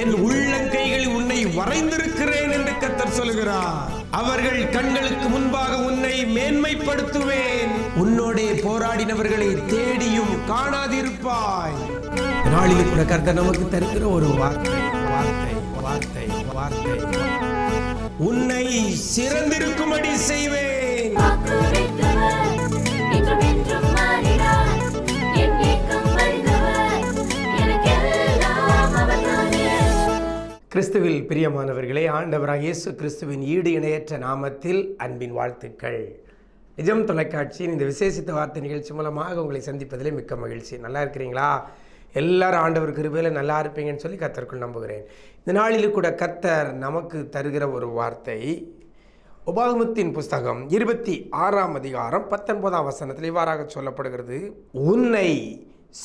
என் உள்ளங்கைகளில் உன்னை வரைந்திருக்கிறேன் என்று கத்தர் சொல்கிறார். அவர்கள் கண்களுக்கு முன்பாக உன்னை மேன்மைப்படுத்துவேன். உன்னோடே போராடினவர்களை தேடியும் காணாதிருப்பாய். நாளில் கூட கர்த்தர் நமக்கு தருகிற ஒரு வார்த்தை வார்த்தை வார்த்தை வார்த்தை. உன்னை சிறந்திருக்கும்படி செய்வேன். கிறிஸ்துவில் பிரியமானவர்களே ஆண்டவராக இயேசு கிறிஸ்துவின் ஈடு இணையற்ற நாமத்தில் அன்பின் வாழ்த்துக்கள். நிஜம் தொலைக்காட்சியின் இந்த விசேஷித்த வார்த்தை நிகழ்ச்சி மூலமாக உங்களை சந்திப்பதிலே மிக்க மகிழ்ச்சி. நல்லா இருக்கிறீங்களா? எல்லாரும் ஆண்டவர் கிருபையில் நல்லா இருப்பீங்கன்னு சொல்லி கத்தருக்குள் நம்புகிறேன். இந்த நாளில் கூட கத்தர் நமக்கு தருகிற ஒரு வார்த்தை உபாகமத்தின் புஸ்தகம் இருபத்தி ஆறாம் அதிகாரம் பத்தொன்பதாம் வசனத்தில் இவ்வாறாக சொல்லப்படுகிறது உன்னை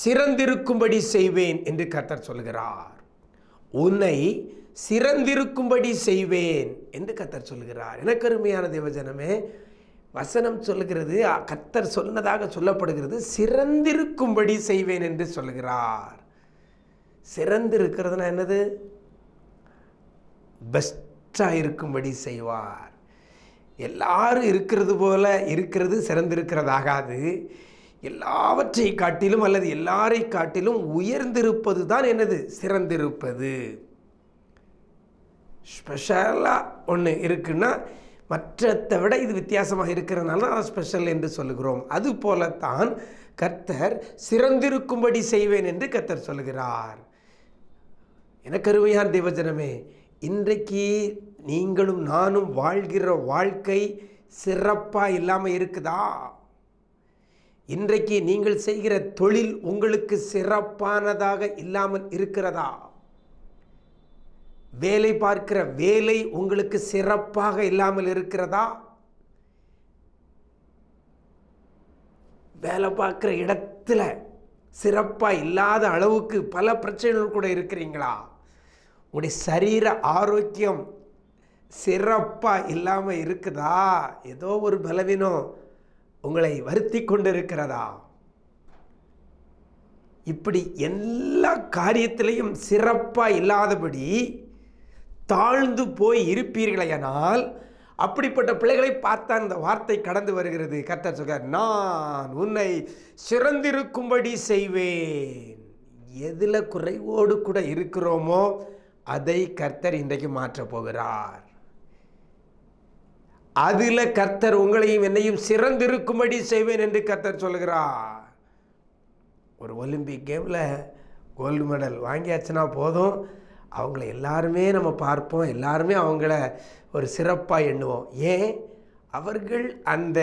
சிறந்திருக்கும்படி செய்வேன் என்று கர்த்தர் சொல்கிறார் உன்னை சிறந்திருக்கும்படி செய்வேன் என்று கத்தர் சொல்கிறார் எனக்கு அருமையான தேவஜனமே வசனம் சொல்லுகிறது கத்தர் சொன்னதாக சொல்லப்படுகிறது சிறந்திருக்கும்படி செய்வேன் என்று சொல்கிறார் சிறந்திருக்கிறதுனா என்னது? பெஸ்ட்டாக இருக்கும்படி செய்வார். எல்லாரும் இருக்கிறது போல இருக்கிறது சிறந்திருக்கிறதாகாது. எல்லாவற்றை காட்டிலும் அல்லது எல்லாரை காட்டிலும் உயர்ந்திருப்பது தான் என்னது? சிறந்திருப்பது. ஸ்பெஷலாக ஒன்று இருக்குன்னா மற்றத்தை விட இது வித்தியாசமாக இருக்கிறதுனால தான் ஸ்பெஷல் என்று சொல்லுகிறோம். அது போலத்தான் கர்த்தர் சிறந்திருக்கும்படி செய்வேன் என்று கர்த்தர் சொல்லுகிறார். எனக்கு தேவஜனமே இன்றைக்கு நீங்களும் நானும் வாழ்கிற வாழ்க்கை சிறப்பாக இல்லாமல் இருக்குதா? இன்றைக்கு நீங்கள் செய்கிற தொழில் உங்களுக்கு சிறப்பானதாக இல்லாமல் இருக்கிறதா? வேலை பார்க்கிற வேலை உங்களுக்கு சிறப்பாக இல்லாமல் இருக்கிறதா? வேலை பார்க்குற இடத்துல சிறப்பாக இல்லாத அளவுக்கு பல பிரச்சனைகள் கூட இருக்கிறீங்களா? உங்களுடைய சரீர ஆரோக்கியம் சிறப்பாக இல்லாமல் இருக்குதா? ஏதோ ஒரு பலவீனம் உங்களை வருத்தி கொண்டு இருக்கிறதா இப்படி எல்லா காரியத்திலையும் சிறப்பாக இல்லாதபடி தாழ்ந்து போய் இருப்பீர்களேயானால் அப்படிப்பட்ட பிள்ளைகளை பார்த்தான் இந்த வார்த்தை கடந்து வருகிறது. கர்த்தர் சொல்கிறார் நான் உன்னை சிறந்திருக்கும்படி செய்வேன். எதில் குறைவோடு கூட இருக்கிறோமோ அதை கர்த்தர் இன்றைக்கு மாற்றப் போகிறார். அதில் கர்த்தர் உங்களையும் என்னையும் சிறந்திருக்கும்படி செய்வேன் என்று கர்த்தர் சொல்கிறார் ஒரு ஒலிம்பிக் கேமில் கோல்டு மெடல் வாங்கியாச்சுன்னா போதும். அவங்கள எல்லாருமே நம்ம பார்ப்போம் எல்லாருமே அவங்கள ஒரு சிறப்பாக எண்ணுவோம். ஏன்? அவர்கள் அந்த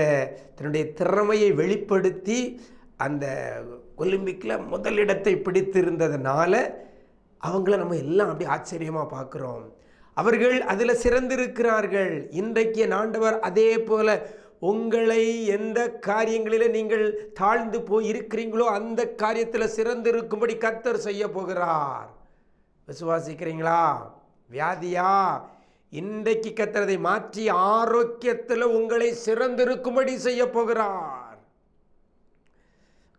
தன்னுடைய திறமையை வெளிப்படுத்தி அந்த ஒலிம்பிக்கில் முதலிடத்தை பிடித்திருந்ததுனால அவங்கள நம்ம எல்லாம் அப்படி ஆச்சரியமாக பார்க்குறோம். அவர்கள் அதில் சிறந்திருக்கிறார்கள். இன்றைக்கு நாண்டவர் அதே போல் உங்களை எந்த காரியங்களில் நீங்கள் தாழ்ந்து போய் இருக்கிறீங்களோ அந்த காரியத்தில் சிறந்திருக்கும்படி கத்தர் செய்ய போகிறார். விசுவாசிக்கிறீங்களா? வியாதியா? இன்றைக்கு கத்துறதை மாற்றி ஆரோக்கியத்தில் உங்களை சிறந்திருக்கும்படி செய்ய போகிறார்.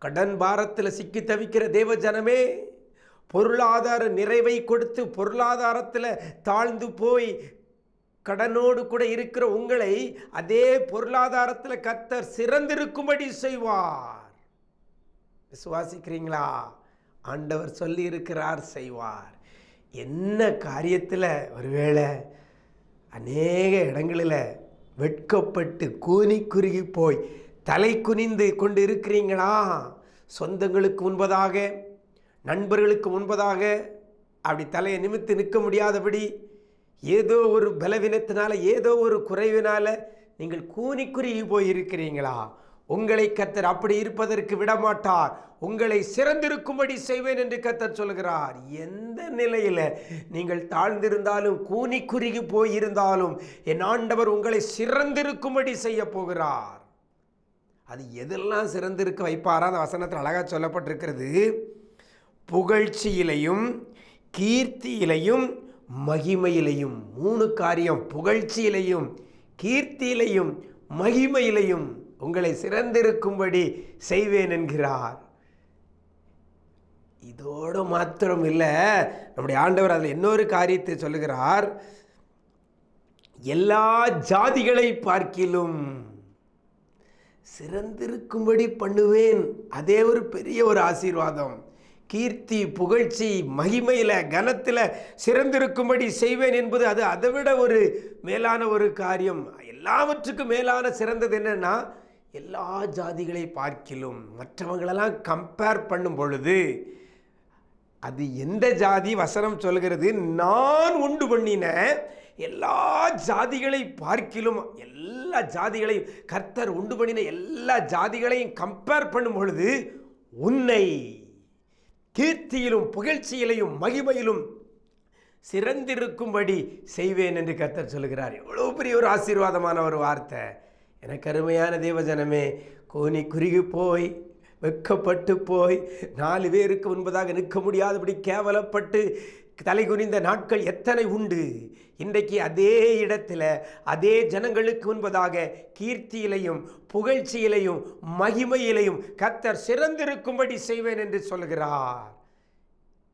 கடன் பாரத்தில் சிக்கி தவிக்கிற தேவ ஜனமே பொருளாதார நிறைவை கொடுத்து பொருளாதாரத்தில் தாழ்ந்து போய் கடனோடு கூட இருக்கிற உங்களை அதே பொருளாதாரத்தில் கத்தர் சிறந்திருக்கும்படி செய்வார். விசுவாசிக்கிறீங்களா? ஆண்டவர் சொல்லி இருக்கிறார் செய்வார். என்ன காரியத்தில் ஒருவேளை அநேக இடங்களில் வெட்கப்பட்டு கூனி குறுகி போய் தலை குனிந்து கொண்டு இருக்கிறீங்களா சொந்தங்களுக்கு முன்பதாக நண்பர்களுக்கு முன்பதாக அப்படி தலையை நிமித்து நிற்க முடியாதபடி ஏதோ ஒரு பலவீனத்தினால ஏதோ ஒரு குறைவினால நீங்கள் கூனி குறுகி போய் இருக்கிறீங்களா உங்களை கத்தர் அப்படி இருப்பதற்கு விடமாட்டார். உங்களை சிறந்திருக்கும்படி செய்வேன் என்று கத்தர் சொல்கிறார் எந்த நிலையில் நீங்கள் தாழ்ந்திருந்தாலும் கூனி குறுகி போயிருந்தாலும் என் ஆண்டவர் உங்களை சிறந்திருக்கும்படி செய்ய போகிறார். அது எதெல்லாம் சிறந்திருக்க வைப்பாரா? அந்த வசனத்தில் அழகாக சொல்லப்பட்டிருக்கிறது. புகழ்ச்சியிலையும் கீர்த்தியிலையும் மகிமையிலையும் மூணு காரியம் புகழ்ச்சியிலையும் கீர்த்தியிலையும் மகிமையிலையும் உங்களை சிறந்திருக்கும்படி செய்வேன் என்கிறார். இதோடு மாத்திரம் இல்லை நம்முடைய ஆண்டவர் அதில் இன்னொரு காரியத்தை சொல்லுகிறார். எல்லா ஜாதிகளை பார்க்கிலும் சிறந்திருக்கும்படி பண்ணுவேன். அதே ஒரு பெரிய ஒரு ஆசீர்வாதம். கீர்த்தி புகழ்ச்சி மகிமையில் கனத்தில் சிறந்திருக்கும்படி செய்வேன் என்பது அது அதை விட ஒரு மேலான ஒரு காரியம். எல்லாவற்றுக்கும் மேலான சிறந்தது என்னென்னா எல்லா ஜாதிகளை பார்க்கிலும் மற்றவங்களெல்லாம் கம்பேர் பண்ணும் பொழுது அது எந்த ஜாதி வசனம் சொல்கிறது? நான் உண்டு பண்ணின எல்லா ஜாதிகளை பார்க்கிலும் எல்லா ஜாதிகளையும் கர்த்தர் உண்டு பண்ணின எல்லா ஜாதிகளையும் கம்பேர் பண்ணும் பொழுது உன்னை கீர்த்தியிலும் புகழ்ச்சியிலையும் மகிமையிலும் சிறந்திருக்கும்படி செய்வேன் என்று கர்த்தர் சொல்கிறார். எவ்வளோ பெரிய ஒரு ஆசீர்வாதமான ஒரு வார்த்தை. எனக்கு அருமையான தேவஜனமே கோனி குறுகி போய் வெட்கப்பட்டு போய் நாலு பேருக்கு முன்பதாக நிற்க முடியாதபடி கேவலப்பட்டு தலை குனிந்த நாட்கள் எத்தனை உண்டு? இன்றைக்கு அதே இடத்துல அதே ஜனங்களுக்கு முன்பதாக கீர்த்தியிலையும் புகழ்ச்சியிலையும் மகிமையிலையும் கத்தர் சிறந்திருக்கும்படி செய்வேன் என்று சொல்கிறார்.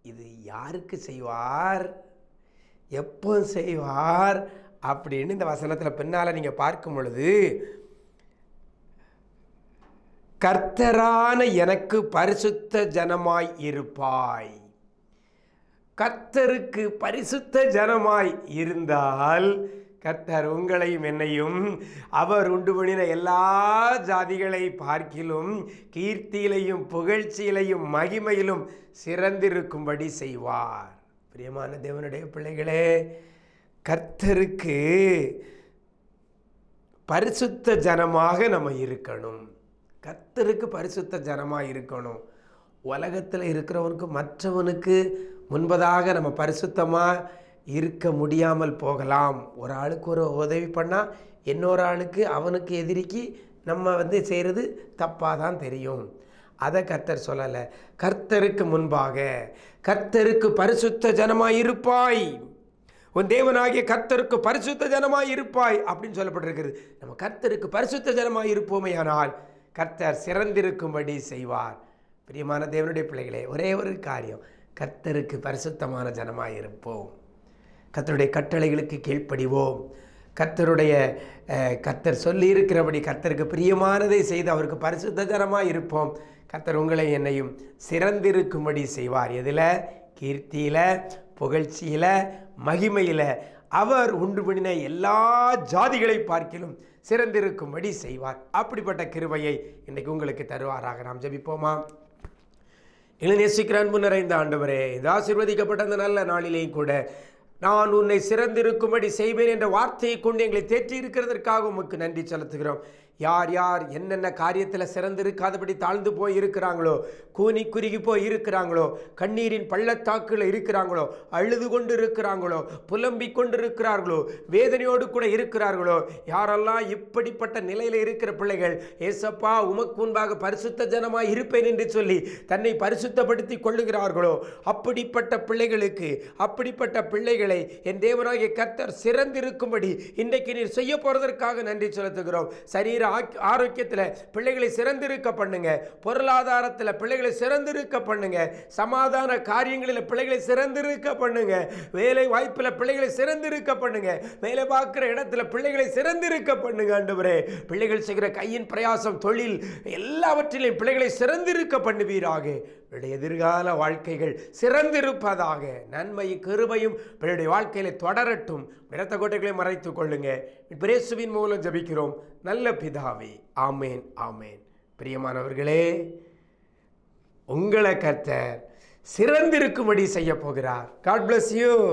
இது யாருக்கு செய்வார்? எப்போ செய்வார்? அப்படின்னு இந்த வசனத்தில் பின்னால் நீங்கள் பார்க்கும் பொழுது கர்த்தரான எனக்கு பரிசுத்த ஜனமாய் இருப்பாய். கர்த்தருக்கு பரிசுத்த ஜனமாய் இருந்தால் கர்த்தர் உங்களையும் என்னையும் அவர் உண்டு பண்ணின எல்லா ஜாதிகளை பார்க்கிலும் கீர்த்தியிலையும் புகழ்ச்சியிலையும் மகிமையிலும் சிறந்திருக்கும்படி செய்வார். பிரியமான தேவனுடைய பிள்ளைகளே கர்த்தருக்கு பரிசுத்த ஜனமாக நம்ம இருக்கணும். கர்த்தருக்கு பரிசுத்த ஜனமாக இருக்கணும். உலகத்தில் இருக்கிறவனுக்கு மற்றவனுக்கு முன்பதாக நம்ம பரிசுத்தமாக இருக்க முடியாமல் போகலாம். ஒரு ஆளுக்கு ஒரு உதவி பண்ணால் இன்னொரு ஆளுக்கு அவனுக்கு எதிரிக்கு நம்ம வந்து செய்கிறது தப்பாக தான் தெரியும். அதை கர்த்தர் சொல்லலை. கர்த்தருக்கு முன்பாக கர்த்தருக்கு பரிசுத்த ஜனமாக இருப்பாய். உன் தேவனாகிய கர்த்தருக்கு பரிசுத்த ஜனமாக இருப்பாய் அப்படின்னு சொல்லப்பட்டிருக்கிறது. நம்ம கர்த்தருக்கு பரிசுத்த ஜனமாக இருப்போமே ஆனால் கர்த்தர் சிறந்திருக்கும்படி செய்வார். பிரியமான தேவனுடைய பிள்ளைகளே ஒரே ஒரு காரியம் கர்த்தருக்கு பரிசுத்தமான ஜனமாக இருப்போம். கர்த்தருடைய கட்டளைகளுக்கு கீழ்ப்படிவோம். கர்த்தருடைய கர்த்தர் சொல்லி இருக்கிறபடி கர்த்தருக்கு பிரியமானதை செய்து அவருக்கு பரிசுத்த ஜனமாக இருப்போம். கர்த்தர் உங்களை என்னையும் சிறந்திருக்கும்படி செய்வார். எதில்? கீர்த்தியில் புகழ்ச்சியில் மகிமையில் அவர் உண்டு பண்ணின எல்லா ஜாதிகளை பார்க்கிலும் சிறந்திருக்கும்படி செய்வார். அப்படிப்பட்ட கிருவையை இன்றைக்கு உங்களுக்கு தருவாராக. நாம் ஜபிப்போமா? இளநேசிக்கிற அன்பு நிறைந்த ஆண்டவரே இது ஆசீர்வதிக்கப்பட்ட அந்த நல்ல நாளிலேயும் கூட நான் உன்னை சிறந்திருக்கும்படி செய்வேன் என்ற வார்த்தையை கொண்டு எங்களை தேற்றி இருக்கிறதற்காக உமக்கு நன்றி செலுத்துகிறோம். யார் யார் என்னென்ன காரியத்தில் சிறந்திருக்காதபடி தாழ்ந்து போய் இருக்கிறாங்களோ கூனி குறுகி போய் இருக்கிறாங்களோ கண்ணீரின் பள்ளத்தாக்கில் இருக்கிறாங்களோ அழுது கொண்டு இருக்கிறாங்களோ புலம்பிக் கொண்டு இருக்கிறார்களோ வேதனையோடு கூட இருக்கிறார்களோ யாரெல்லாம் இப்படிப்பட்ட நிலையில் இருக்கிற பிள்ளைகள் ஏசப்பா உமக்கு முன்பாக பரிசுத்த ஜனமாக இருப்பேன் என்று சொல்லி தன்னை பரிசுத்தப்படுத்தி கொள்ளுகிறார்களோ அப்படிப்பட்ட பிள்ளைகளுக்கு அப்படிப்பட்ட பிள்ளைகளை என் தேவனாகிய கர்த்தர் சிறந்திருக்கும்படி இன்றைக்கு நீர் செய்ய போகிறதற்காக நன்றி செலுத்துகிறோம். சரீர ஆக்- ஆரோக்கியத்தில் பிள்ளைகளை சிறந்திருக்க பண்ணுங்க. பொருளாதாரத்தில் பிள்ளைகளை சிறந்திருக்க பண்ணுங்க. சமாதான காரியங்களில் பிள்ளைகளை சிறந்திருக்க பண்ணுங்க. வேலை வாய்ப்பில் பிள்ளைகளை சிறந்திருக்க பண்ணுங்க. வேலை பார்க்குற இடத்துல பிள்ளைகளை சிறந்திருக்க பண்ணுங்க ஆண்டவரே. பிள்ளைகள் செய்கிற கையின் பிரயாசம் தொழில் எல்லாவற்றிலும் பிள்ளைகளை சிறந்திருக்க பண்ணுவீராக. பிள்ளைய எதிர்கால வாழ்க்கைகள் சிறந்திருப்பதாக நன்மையும் கிருபையும் பிள்ளையுடைய வாழ்க்கையில தொடரட்டும். இரத்த கோட்டைகளை மறைத்துக் கொள்ளுங்க. பிரேசுவின் மூலம் ஜபிக்கிறோம். நல்ல பிதாவே. ஆமேன் ஆமேன். பிரியமானவர்களே உங்களை கர்த்தர் சிறந்திருக்கும்படி செய்ய போகிறார். God bless you